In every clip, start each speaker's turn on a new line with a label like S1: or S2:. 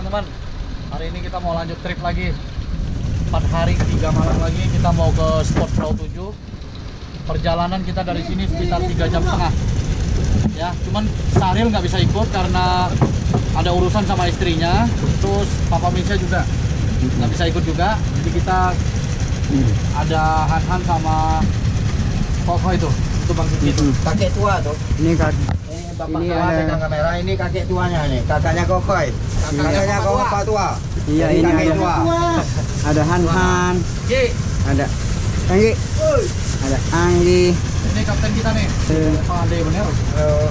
S1: teman-teman. Hari ini kita mau lanjut trip lagi. 4 hari 3 malam lagi Kita mau ke spot Pulau 7 Perjalanan kita dari sini sekitar 3 jam setengah. Ya, cuman Saril nggak bisa ikut karena ada urusan sama istrinya. Terus Papa Misha juga nggak bisa ikut juga. Jadi kita ada Han-Han sama Koko itu. Itu Bang Kiki itu.
S2: Kakek tua tuh.
S3: Ini kan.
S2: Ini bapak
S3: Ini
S2: tua
S3: ada-
S2: pegang kamera, ini kakek tuanya nih. Kakaknya Kokoy. Kakaknya kok bapak tua.
S3: Iya, ini
S2: kakek
S3: ada.
S2: tua.
S3: ada Han Han, ada Anggi, ada Anggi,
S1: ini kapten kita nih
S3: Eh.
S1: Pak Ade bener
S2: Eh,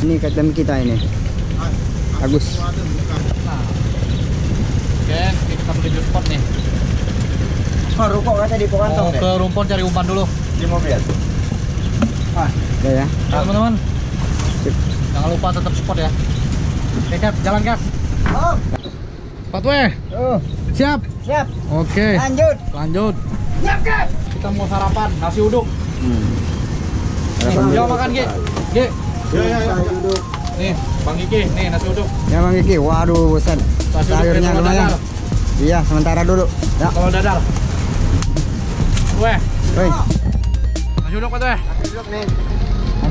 S3: ini kapten kita ini. Agus.
S1: Nah Oke, ini kita menuju spot nih
S2: Oh, rokok kata di
S1: Mau
S2: kantong deh.
S1: ke rumpon cari umpan dulu
S2: Di mobil.
S3: Udah ya.
S1: Ya teman-teman. Jangan lupa tetap support ya Oke Cap, jalan gas
S2: Oh,
S1: Patwe,
S2: oh,
S1: siap
S2: siap.
S1: Oke,
S2: Lanjut.
S1: lanjut
S2: Siap, Kak.
S1: Kita mau sarapan, nasi uduk
S3: Hmm.
S1: Nih, Yo makan Ki Ki,
S2: Ya, ya, ya. Duduk.
S1: nih Bang Kiki, nih nasi uduk
S3: Ya Bang Kiki, waduh bosan.
S1: Nasi uduk
S3: Sayurnya lumayan. Iya, sementara dulu. Ya,
S1: Kalau dadar Weh,
S3: woi.
S1: nasi uduk Patwe
S2: Duduk nih.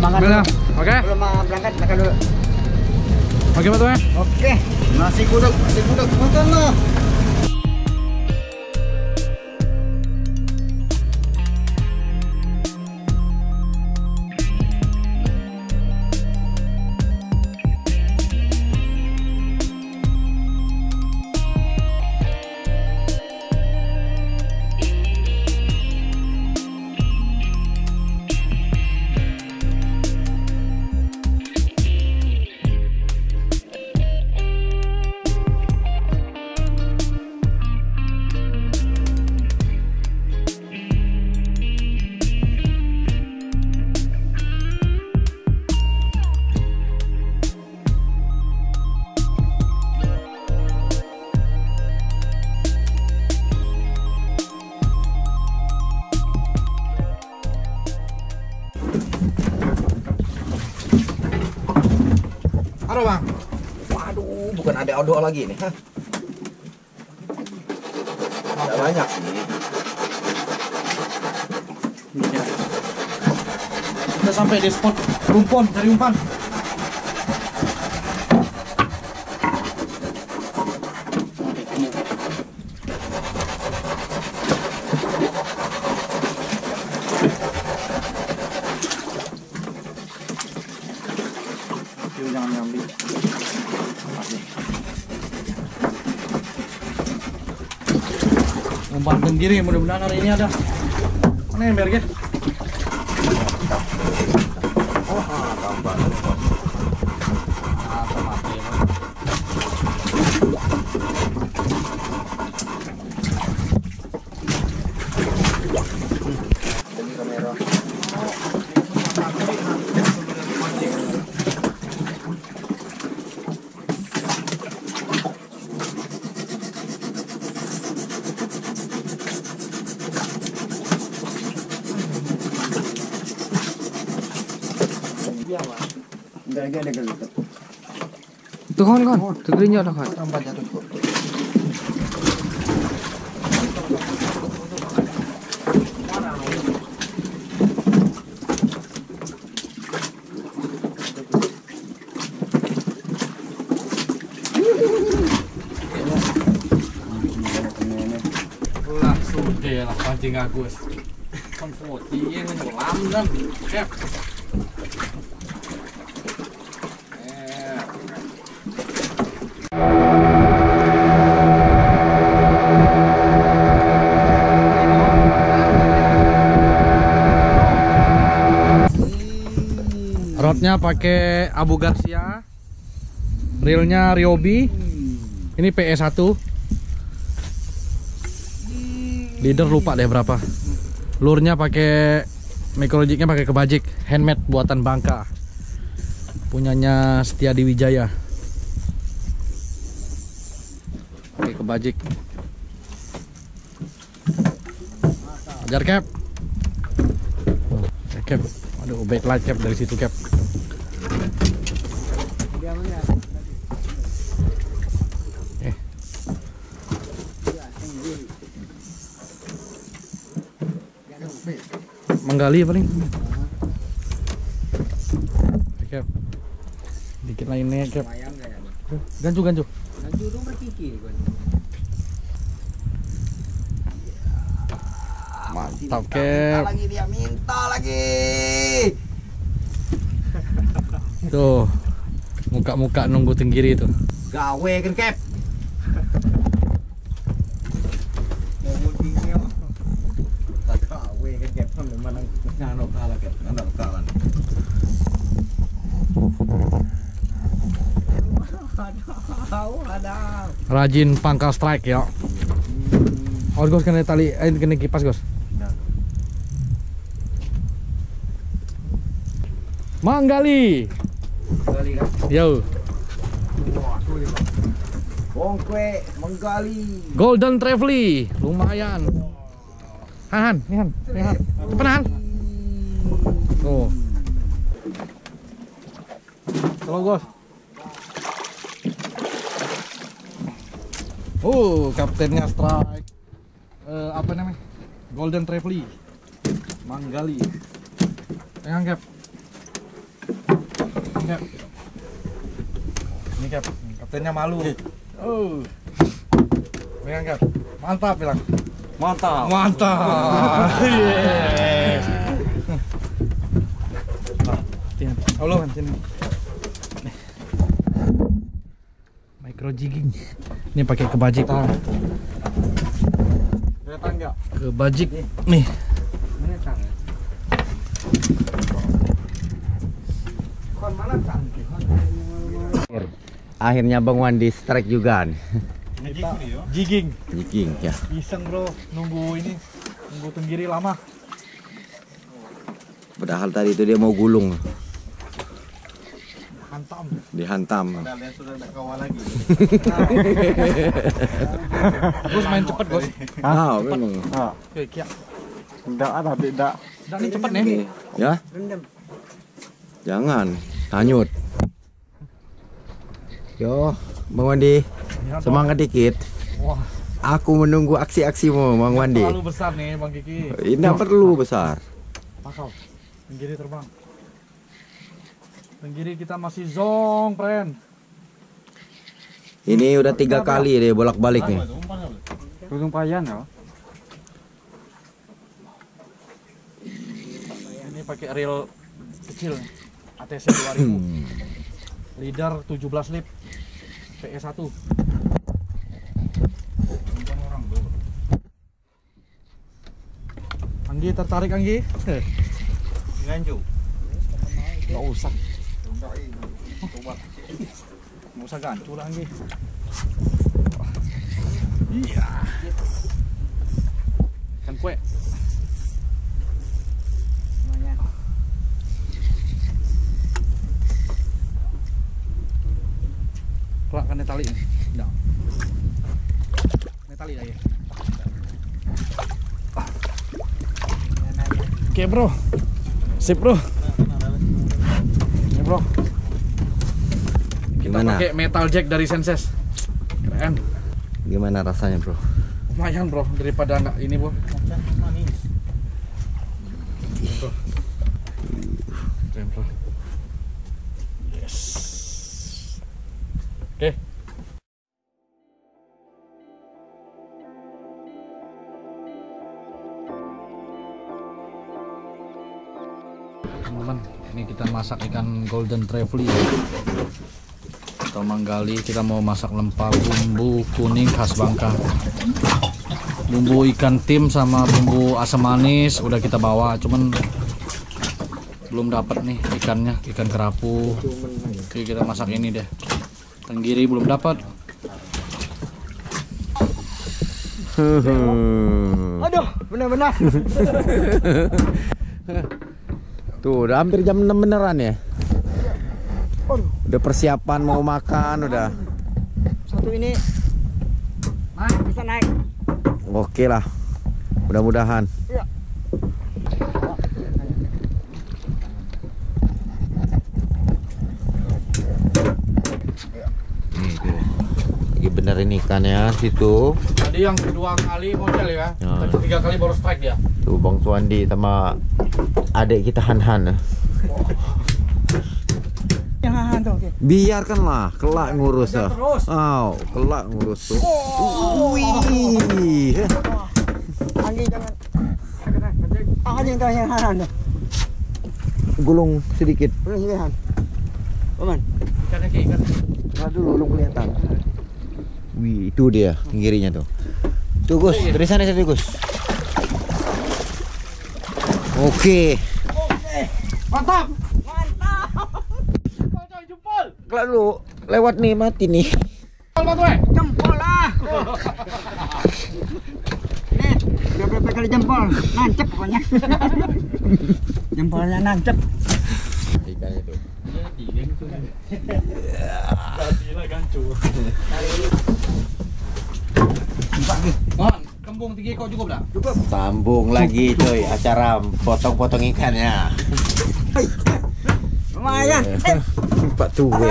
S3: Makan dulu.
S1: Bismillah. Oke,
S2: Belum mau berangkat makan dulu.
S1: oke Patwe
S2: Oke. Nasi kuduk, nasi kuduk. Makan lah. Odol lagi nih. Ada banyak sih.
S1: Ya. Kita sampai di spot rumpon cari umpan. Yuk, jangan diambil. Makasih. Tenggiri mudah-mudahan hari ini ada. Mana yang
S4: Tuh kan kan, tuh gerinya dah kan.
S2: Tambah jatuh.
S1: Lah sudah lah pancing Agus. Kon foto yang nyelam kan. Rodnya pakai Abu Garcia. Reelnya Ryobi. Ini PE1. Leader lupa deh berapa. Lurnya pakai Mikrologicnya pakai kebajik handmade buatan Bangka. Punyanya Setia Wijaya. Pakai kebajik. Ajar cap. Cap. Aduh, backlight cap dari situ cap. Eh. menggali paling. Cap dikit lainnya cap gancu gancu.
S2: Gancu lu berkiki
S1: mantap
S2: lagi dia minta lagi.
S1: Tuh. Muka-muka nunggu tenggiri tuh.
S2: Gawe kan kep. Kan.
S1: Rajin pangkal strike ya. Oh, Gos kena tali, eh kena kipas, Gos. Manggali.
S2: Kali kan.
S1: Yo.
S2: Bongkwe menggali.
S1: Golden Travely. Lumayan. Han, Han, nih Han, nih Han. Cepetan Han. Tuh. Tolong, Gos. Oh, kaptennya strike. Eh, apa namanya? Golden Travely. Manggali. Pegang, Cap. Cap. Ini, Cap. Kaptennya malu. Oh. Pegang, Cap. Mantap, bilang.
S2: Mantap.
S1: Mantap. Tian. Allah kan sini. Nih. Micro jigging. Ini pakai kebajik.
S2: Kelihatan enggak?
S1: Kebajik nih.
S2: Mana tang? Kon mana tang? Akhirnya Bang Wandi strike juga nih.
S1: Jigging.
S2: Jiking ya.
S1: Iseng bro, nunggu ini, nunggu tenggiri lama.
S2: Padahal tadi itu dia mau gulung,
S1: Hantam.
S2: dihantam.
S1: Gus main cepet Gus.
S2: Ah, memang.
S1: Oke, kia.
S3: Tidak ada, tidak.
S1: Dah nih cepet nih.
S2: Ya? Jangan hanyut. Yo, Bang Wandi, semangat dikit.
S1: Wah,
S2: Aku menunggu aksi-aksimu, Bang Wandi.
S1: terlalu besar nih Bang Kiki.
S2: Ini perlu besar.
S1: Pasal. Tenggiri terbang. Tenggiri kita masih zong, friend.
S2: Ini udah tiga kali dia bolak-balik nih.
S3: Tudung payan ya.
S1: Ini pakai reel kecil. ATC 2000. Leader 17 lip. PE1. Anggi tertarik Anggi?
S2: Nganjuk.
S1: Gak usah. Gak usah gancu lah Anggi. Iya. Kan kue. Kelak kan tali nih. Nah. Ini tali aja. Oke bro. Sip bro. Ini bro. Kita
S2: Gimana?
S1: pakai metal jack dari Senses. Keren.
S2: Gimana rasanya, Bro?
S1: Lumayan bro daripada nggak ini bro. Manis. Bro. Keren bro. Yes. Oke. Teman-teman, ini kita masak ikan golden trevely atau manggali kita mau masak lempar bumbu kuning khas Bangka. Bumbu ikan tim sama bumbu asam manis udah kita bawa cuman belum dapat nih ikannya ikan kerapu. Oke kita masak ini deh tenggiri belum dapat
S2: Aduh, benar-benar. Tuh, udah hampir jam 6 beneran ya. Udah persiapan mau makan udah.
S3: Satu ini naik bisa naik.
S2: Oke lah. Mudah-mudahan. Nih, lagi benerin ikannya situ.
S1: Tadi yang kedua kali model ya.
S2: Ya.
S1: Ketiga kali baru strike dia.
S2: Tuh Bang Suandi sama adik kita Han Han.
S3: Yang hahan tuh. okey.
S2: Biarkanlah kelak ngurus ah.
S1: terus.
S2: Oh, kelak ngurus tuh. Wih.
S3: Anggi jangan. Ah, yang tuh yang hahan tuh.
S2: Gulung sedikit.
S3: Belum sini han. Paman.
S1: Ikannya kayak ikan.
S2: Nah, dulu belum kelihatan. Wih, itu dia kirinya tuh. Tuh Gus, dari sana satu Gus. Oke.
S1: Mantap. Mantap. Jempol coy, jempol.
S2: Dulu lewat nih mati nih.
S1: Jempol
S3: lah. Nih, udah berapa kali jempol? Nancep pokoknya. Jempolnya nancep.
S1: Gancur. Mon, kembung tinggi kau cukup dah?
S2: Sambung lagi coy acara potong-potong ikannya.
S3: Lumayan.
S2: Iya. Pak Tuwe.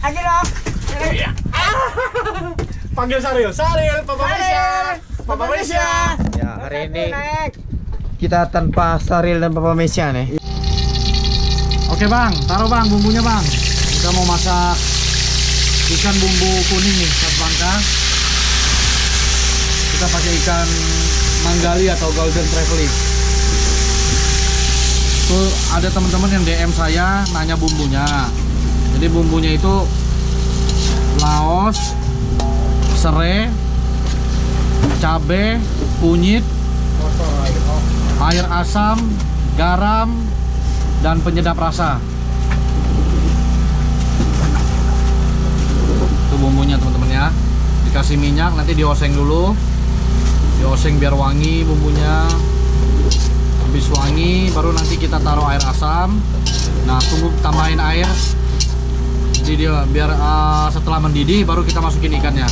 S3: Anggi lah.
S1: Panggil Saril. Saril, Papa Malaysia. Papa Malaysia.
S2: Ya, hari ini kita tanpa Saril dan Papa Mesia nih.
S1: Oke bang, taruh bang bumbunya bang. Kita mau masak ikan bumbu kuning nih, satu bangka. Kita pakai ikan manggali atau golden traveling. Tuh ada teman-teman yang DM saya nanya bumbunya. Jadi bumbunya itu laos, serai, cabe, kunyit, air asam, garam, dan penyedap rasa. Itu bumbunya teman-teman ya. Dikasih minyak nanti dioseng dulu. Dioseng biar wangi bumbunya. Habis wangi baru nanti kita taruh air asam. Nah, tunggu tambahin air. Jadi dia biar uh, setelah mendidih baru kita masukin ikannya.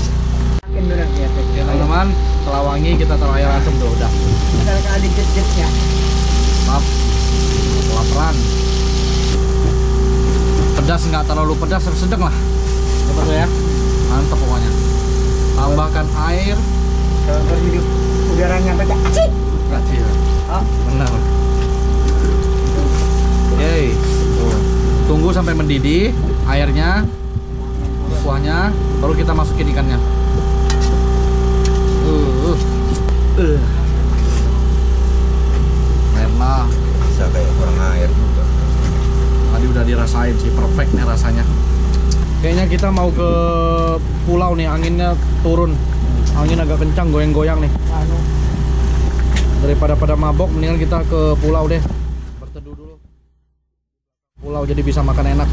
S3: Dulu ya.
S1: Ya teman-teman, setelah wangi kita taruh air asam tuh udah.
S3: Jet-jetnya.
S1: Maaf, kelaparan. Pedas nggak terlalu pedas, sedang lah. Dapat ya? Mantap pokoknya. Tambahkan air.
S3: Kalau udaranya. Cik.
S1: Kecil.
S3: Ah.
S1: Benar. Oke. Tunggu sampai mendidih airnya, kuahnya, baru kita masukin ikannya. Uh. Uh. Enak.
S2: Bisa kayak kurang air juga.
S1: Tadi udah dirasain sih, perfect nih rasanya. Kayaknya kita mau ke pulau nih, anginnya turun. Angin agak kencang, goyang-goyang nih.
S3: Anu.
S1: Daripada pada mabok, mendingan kita ke pulau deh. Berteduh dulu. Pulau jadi bisa makan enak.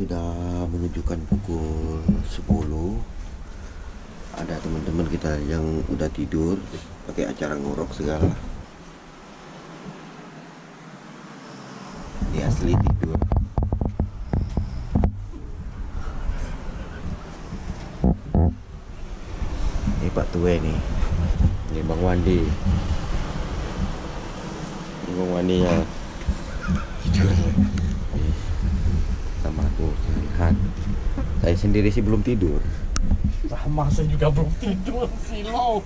S2: Sudah menunjukkan pukul 10 ada teman-teman kita yang udah tidur pakai acara ngorok segala. Dia asli tidur. Ini Pak Tue nih ini Bang Wandi. Ini Bang Wandi ya tidur sama aku. Lihat. Saya sendiri sih belum tidur.
S1: Sama saya juga belum tidur? Silau.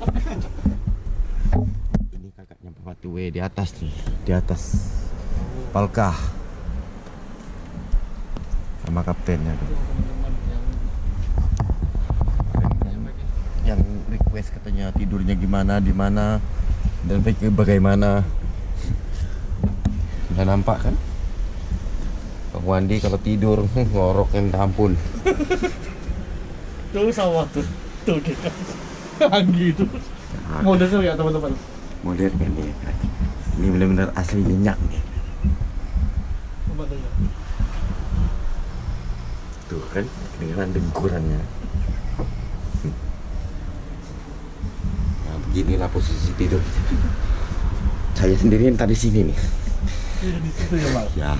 S2: ini kakaknya Bapak Tue di atas nih. Di atas. Palkah. Sama kaptennya tuh. Yang request katanya tidurnya gimana di mana dan bagaimana. Udah nampak kan Wandi kalau tidur ngorok yang ampun
S1: Tuh sama tuh. Tuh kita. Anggi itu. Model ya teman-teman.
S2: modern kan dia ini benar-benar asli nyenyak nih
S1: tuh ya.
S2: kan kedengeran dengkurannya nah beginilah posisi tidur saya sendirian tadi sini nih
S1: Iya, di situ ya mas.
S2: ya